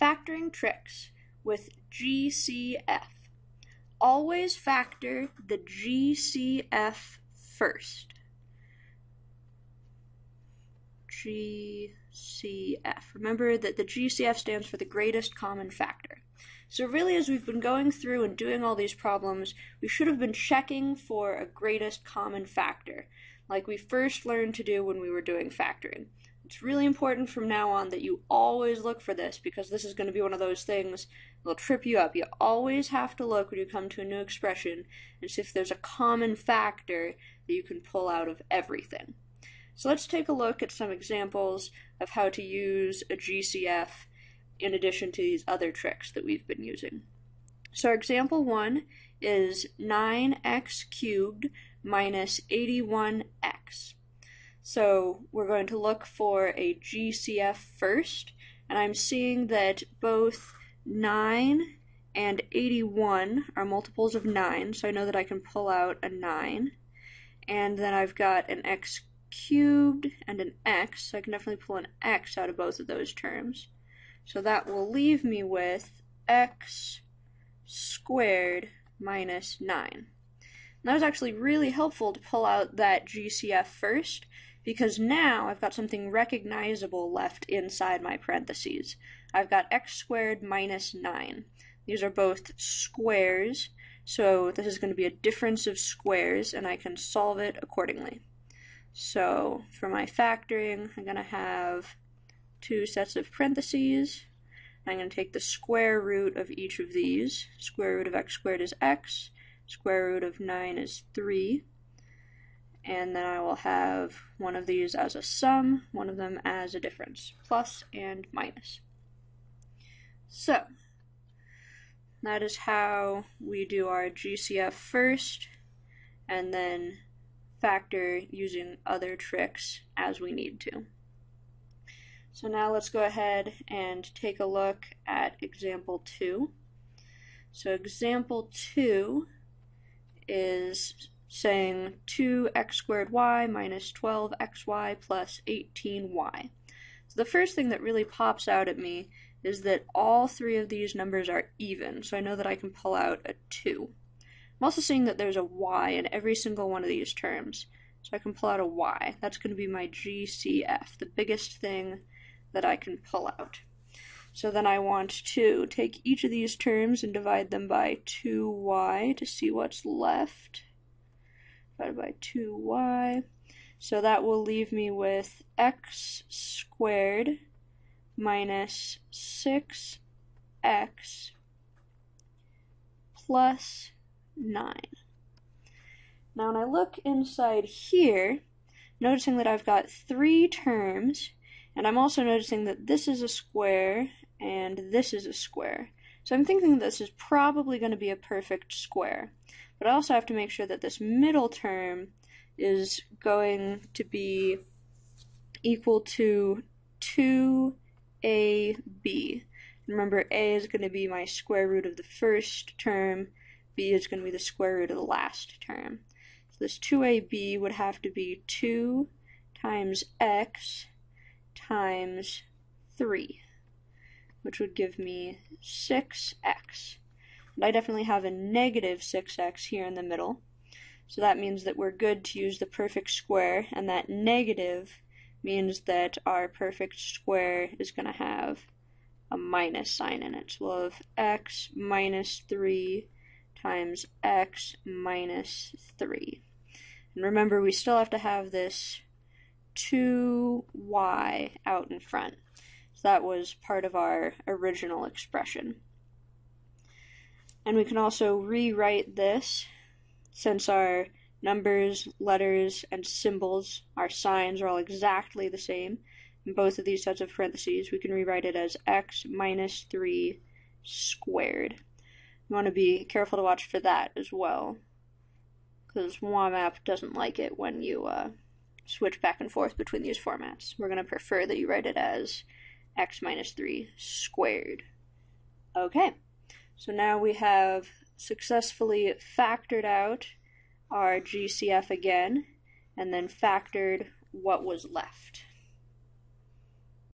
Factoring tricks with GCF. Always factor the GCF first. GCF. Remember that the GCF stands for the greatest common factor. So really, as we've been going through and doing all these problems, we should have been checking for a greatest common factor, like we first learned to do when we were doing factoring. It's really important from now on that you always look for this because this is going to be one of those things that'll trip you up. You always have to look when you come to a new expression and see if there's a common factor that you can pull out of everything. So let's take a look at some examples of how to use a GCF in addition to these other tricks that we've been using. So our example one is 9x cubed minus 81x. So we're going to look for a GCF first, and I'm seeing that both 9 and 81 are multiples of 9, so I know that I can pull out a 9. And then I've got an x cubed and an x, so I can definitely pull an x out of both of those terms. So that will leave me with x squared minus 9. And that was actually really helpful to pull out that GCF first because now I've got something recognizable left inside my parentheses. I've got x squared minus 9. These are both squares, so this is going to be a difference of squares, and I can solve it accordingly. So for my factoring, I'm going to have two sets of parentheses. I'm going to take the square root of each of these. Square root of x squared is x. Square root of 9 is 3 and then I will have one of these as a sum, one of them as a difference, plus and minus. So, that is how we do our GCF first, and then factor using other tricks as we need to. So now let's go ahead and take a look at example 2. So example 2 is saying 2x squared y minus 12xy plus 18y. So the first thing that really pops out at me is that all three of these numbers are even, so I know that I can pull out a 2. I'm also seeing that there's a y in every single one of these terms, so I can pull out a y. That's going to be my GCF, the biggest thing that I can pull out. So then I want to take each of these terms and divide them by 2y to see what's left divided by 2y. So that will leave me with x squared minus 6x plus 9. Now when I look inside here, noticing that I've got three terms, and I'm also noticing that this is a square and this is a square. So I'm thinking this is probably going to be a perfect square. But I also have to make sure that this middle term is going to be equal to 2ab. Remember, a is going to be my square root of the first term, b is going to be the square root of the last term. So this 2ab would have to be 2 times x times 3, which would give me 6x. I definitely have a negative 6x here in the middle. So that means that we're good to use the perfect square, and that negative means that our perfect square is going to have a minus sign in it. So we'll have x minus 3 times x minus 3. And remember, we still have to have this 2y out in front. That was part of our original expression. And we can also rewrite this since our numbers, letters, and symbols, our signs are all exactly the same in both of these sets of parentheses. We can rewrite it as x minus 3 squared. You want to be careful to watch for that as well because WAMAP doesn't like it when you uh, switch back and forth between these formats. We're going to prefer that you write it as x minus 3 squared. Okay. So now we have successfully factored out our GCF again and then factored what was left.